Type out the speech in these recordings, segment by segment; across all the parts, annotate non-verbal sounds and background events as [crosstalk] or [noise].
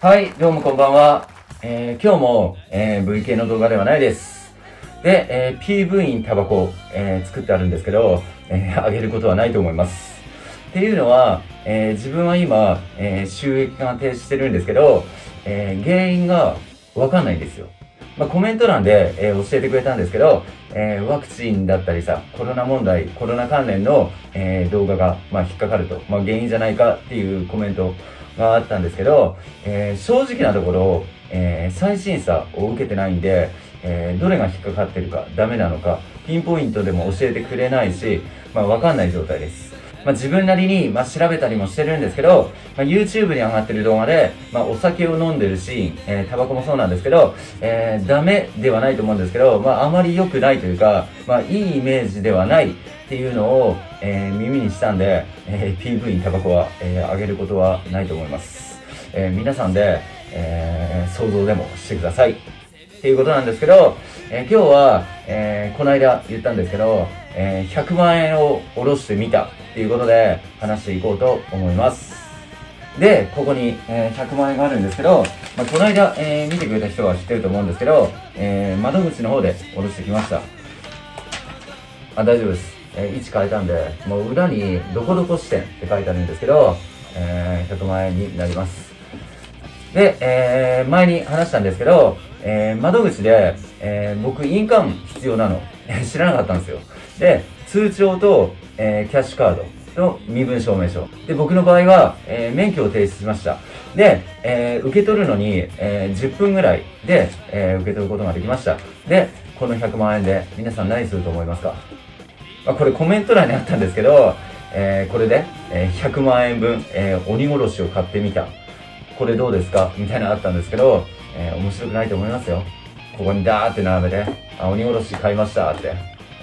はい、どうもこんばんは。えー、今日も、えー、V 系の動画ではないです。で、えー、PV インタバコ、えー、作ってあるんですけど、えー、あげることはないと思います。っていうのは、えー、自分は今、えー、収益が停止してるんですけど、えー、原因がわかんないんですよ。まあ、コメント欄で、えー教えてくれたんですけど、えーワクチンだったりさ、コロナ問題、コロナ関連の、えー動画が、まあ、引っかかると、まあ、原因じゃないかっていうコメントがあったんですけど、え正直なところ、えー再審査を受けてないんで、えどれが引っかかってるか、ダメなのか、ピンポイントでも教えてくれないし、まあ、わかんない状態です。まあ、自分なりに、まあ、調べたりもしてるんですけど、まあ、YouTube に上がってる動画で、まあ、お酒を飲んでるシーン、えータバコもそうなんですけど、えーダメではないと思うんですけど、まあ、あまり良くないというか、まあ、いいイメージではないっていうのを、えー耳にしたんで、えー PV にタバコは、えー上げることはないと思います。えー皆さんで、えー想像でもしてください。っていうことなんですけど、えー今日は、えーこの間言ったんですけど、えー100万円を下ろしてみたっていうことで話していこうと思います。で、ここに、えー100万円があるんですけど、まあ、この間、えー見てくれた人は知ってると思うんですけど、えー窓口の方で下ろしてきました。あ、大丈夫です。え位置変えたんで、もう裏にどこどこ支店って書いてあるんですけど、えー100万円になります。で、え前に話したんですけど、え窓口で、え僕印鑑必要なの知らなかったんですよ。で、通帳と、えーキャッシュカードと身分証明書。で、僕の場合は、えー免許を提出しました。で、えー受け取るのに、えー10分ぐらいで、え受け取ることができました。で、この100万円で皆さん何すると思いますか？まあ、これコメント欄にあったんですけど、えこれで、え100万円分、え鬼殺しを買ってみた。これどうですか？みたいなのあったんですけど、え面白くないと思いますよ。ここにダーって並べて、あ、鬼殺し買いましたって。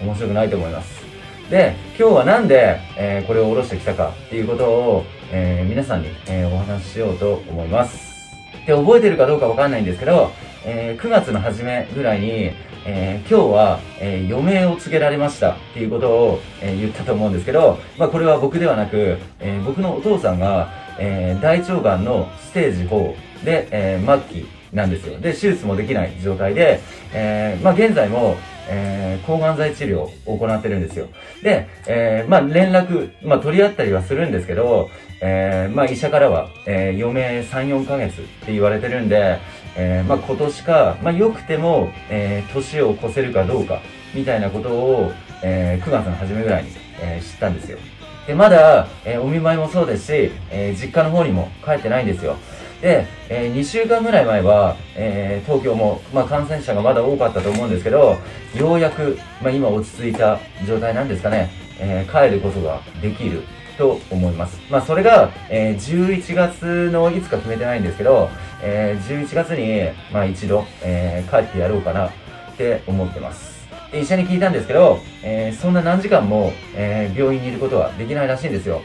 面白くないと思います。で、今日はなんで、えーこれを下ろしてきたかっていうことを、えー皆さんに、えーお話ししようと思います。で、覚えてるかどうかわかんないんですけど、え9月の初めぐらいに、え今日は、え余命を告げられましたっていうことを、え言ったと思うんですけど、まあこれは僕ではなく、え僕のお父さんが、え大腸がんのステージ4で、え末期なんですよ。で、手術もできない状態で、えーまあ現在も、えー抗がん剤治療を行ってるんですよ。で、えーまあ連絡、まあ取り合ったりはするんですけど、えーまあ医者からは、えー余命3、4ヶ月って言われてるんで、えーまあ今年か、まあ良くても、えー年を越せるかどうか、みたいなことを、えー9月の初めぐらいに、えー知ったんですよ。で、まだ、えーお見舞いもそうですし、えー実家の方にも帰ってないんですよ。で、え2週間ぐらい前は、えー東京も、まあ、感染者がまだ多かったと思うんですけど、ようやく、まあ、今落ち着いた状態なんですかね、えー帰ることができると思います。まあ、それが、えー11月のいつか決めてないんですけど、えー11月に、まあ、一度、えー帰ってやろうかなって思ってます。で医者に聞いたんですけど、えーそんな何時間も、えー病院にいることはできないらしいんですよ。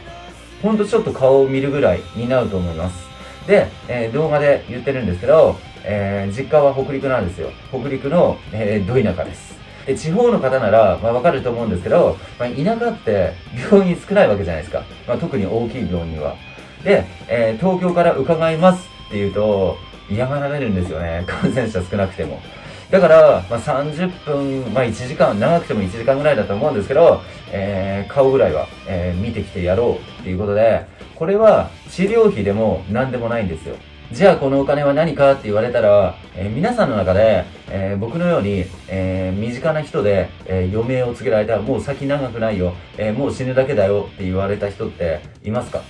ほんとちょっと顔を見るぐらいになると思います。で、えー動画で言ってるんですけど、えー実家は北陸なんですよ。北陸の、えーど田舎です。で、地方の方なら、まあわかると思うんですけど、まあ田舎って病院少ないわけじゃないですか。まあ特に大きい病院は。で、えー東京から伺いますって言うと、嫌がられるんですよね。感染者少なくても。だから、まあ、30分、まあ、1時間、長くても1時間ぐらいだと思うんですけど、えー顔ぐらいは、えー見てきてやろうっていうことで、これは治療費でも何でもないんですよ。じゃあこのお金は何かって言われたら、えー皆さんの中で、えー僕のように、えー身近な人で、えー余命を告げられた、もう先長くないよ、えーもう死ぬだけだよって言われた人っていますか？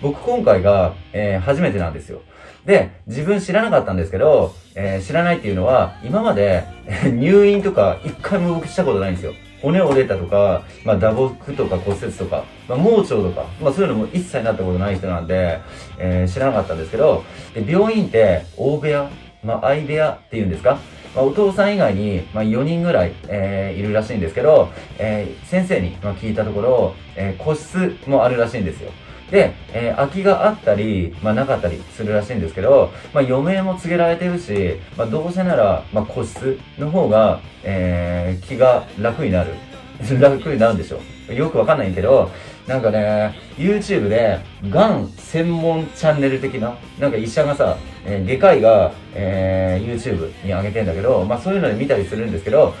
僕今回が、えー初めてなんですよ。で、自分知らなかったんですけど、えー知らないっていうのは、今まで入院とか一回も僕したことないんですよ。骨折れたとか、まあ、打撲とか骨折とか、まあ、盲腸とか、まあ、そういうのも一切なったことない人なんで、えー知らなかったんですけど、で病院って大部屋、まあ、相部屋っていうんですかまあ、お父さん以外に、まあ、4人ぐらい、えーいるらしいんですけど、えー先生に、まあ、聞いたところ、えー個室もあるらしいんですよ。で、えー空きがあったり、まあ、なかったりするらしいんですけど、まあ、余命も告げられてるし、まあ、どうせなら、まあ、個室の方が、えー気が楽になる。[laughs] 楽になるんでしょう。よくわかんないけど、なんかね、YouTube で、がん専門チャンネル的な、なんか医者がさ、えー、外科医が、えー、YouTube に上げてんだけど、まあそういうので見たりするんですけど、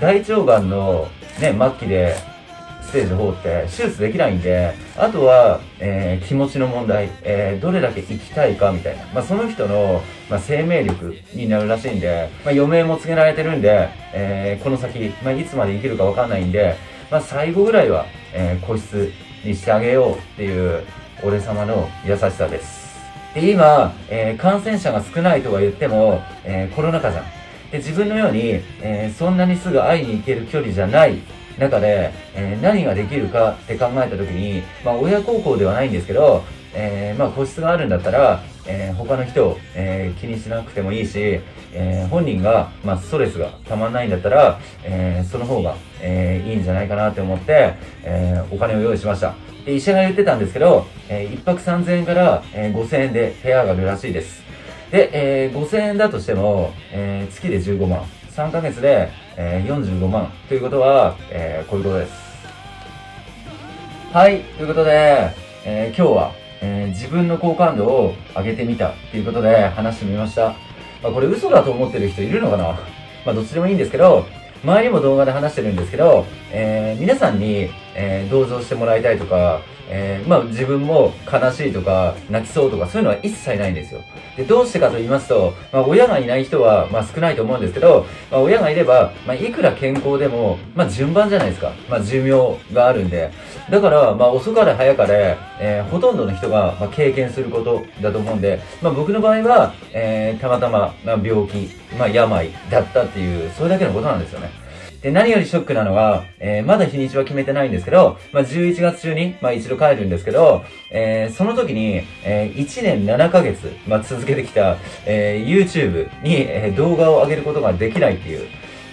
大腸がんのね、末期で、ステージ4って手術できないんで、あとは、えー、気持ちの問題、えー、どれだけ生きたいかみたいな。まあ、その人の、まあ、生命力になるらしいんで、まあ、余命も告げられてるんで、えー、この先、まあ、いつまで生きるかわかんないんで、まあ、最後ぐらいは、えー、個室にしてあげようっていう、俺様の優しさです。で、今、えー、感染者が少ないとは言っても、えー、コロナ禍じゃん。で、自分のように、えー、そんなにすぐ会いに行ける距離じゃない中で、えー、何ができるかって考えた時に、まあ、親孝行ではないんですけど、えー、まあ、個室があるんだったら、えー、他の人を、え、気にしなくてもいいし、え、本人が、まあ、ストレスがたまんないんだったら、え、その方が、え、いいんじゃないかなって思って、え、お金を用意しました。で、医者が言ってたんですけど、えー、1泊3000円から、えー、5000円で部屋があるらしいです。で、えー、5000円だとしても、え、月で15万。3ヶ月で、えー、45万。ということは、えー、こういうことです。はい。ということで、えー、今日は、え、自分の好感度を上げてみたっていうことで話してみました。まあ、これ嘘だと思ってる人いるのかな？まあ、どっちでもいいんですけど、前にも動画で話してるんですけど、え、皆さんに、え、同情してもらいたいとか、えー、まあ自分も悲しいとか、泣きそうとか、そういうのは一切ないんですよ。で、どうしてかと言いますと、まあ親がいない人は、まあ少ないと思うんですけど、まあ親がいれば、まあいくら健康でも、まあ順番じゃないですか。まあ寿命があるんで。だから、まあ遅かれ早かれ、えー、ほとんどの人が、まあ、経験することだと思うんで、まあ僕の場合は、えー、たまたま、まあ病気、まあ病だったっていう、それだけのことなんですよね。で、何よりショックなのは、えー、まだ日にちは決めてないんですけど、まあ、11月中に、まあ、一度帰るんですけど、えー、その時に、えー、1年7ヶ月、まあ、続けてきた、えー、YouTube に、えー、動画を上げることができないっていう、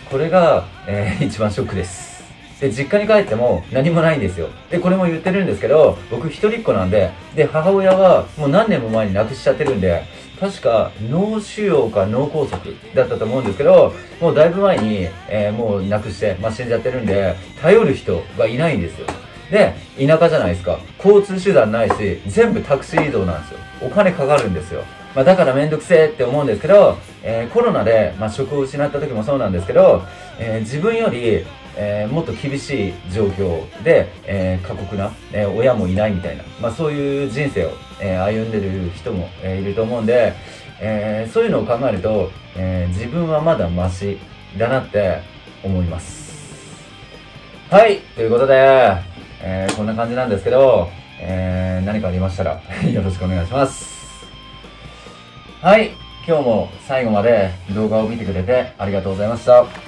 これが、えー、一番ショックです。で、実家に帰っても何もないんですよ。で、これも言ってるんですけど、僕一人っ子なんで、で、母親はもう何年も前に亡くしちゃってるんで、確か脳腫瘍か脳梗塞だったと思うんですけど、もうだいぶ前に、えー、もう亡くして、まあ、死んじゃってるんで、頼る人がいないんですよ。で、田舎じゃないですか。交通手段ないし、全部タクシー移動なんですよ。お金かかるんですよ。まあ、だからめんどくせえって思うんですけど、えー、コロナで、まあ、職を失った時もそうなんですけど、えー、自分より、えー、もっと厳しい状況で、え過酷な、え親もいないみたいな、まあ、そういう人生を、え歩んでる人も、えいると思うんで、えそういうのを考えると、え自分はまだマシだなって思います。はい、ということで、えこんな感じなんですけど、え何かありましたら [laughs] よろしくお願いします。はい、今日も最後まで動画を見てくれてありがとうございました。